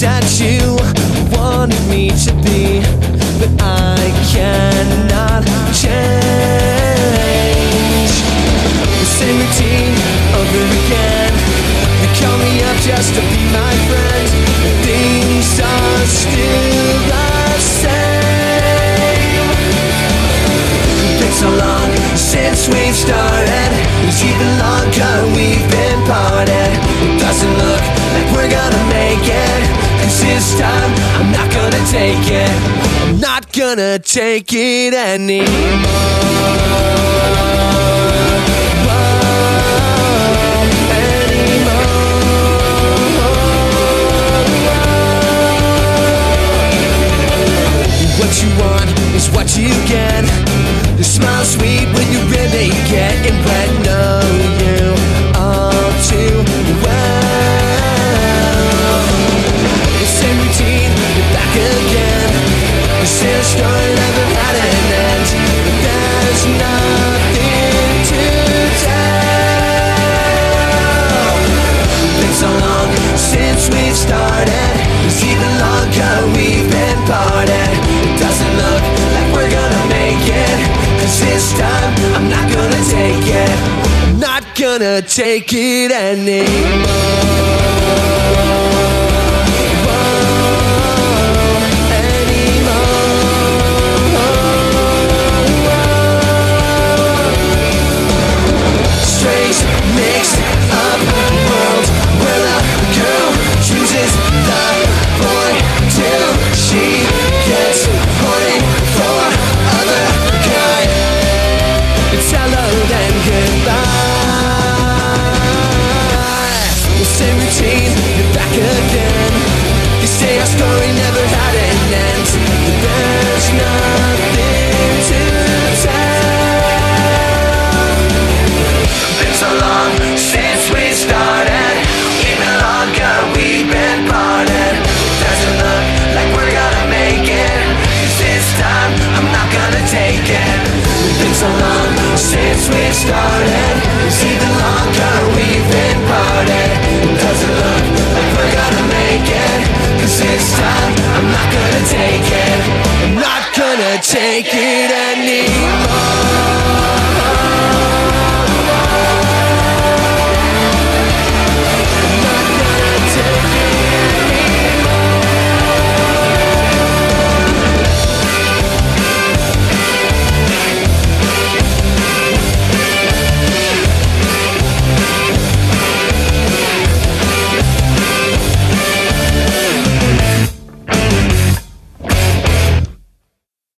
that you wanted me to be, but I cannot change. The same routine over again. You call me up just to be my friend. Things are still the same. Been so long since we've started. It's even longer we've been parted. It doesn't look like this time I'm not gonna take it. I'm not gonna take it anymore. We've been parted. It doesn't look like we're gonna make it. Cause this time I'm not gonna take it. Not gonna take it anymore. Take it.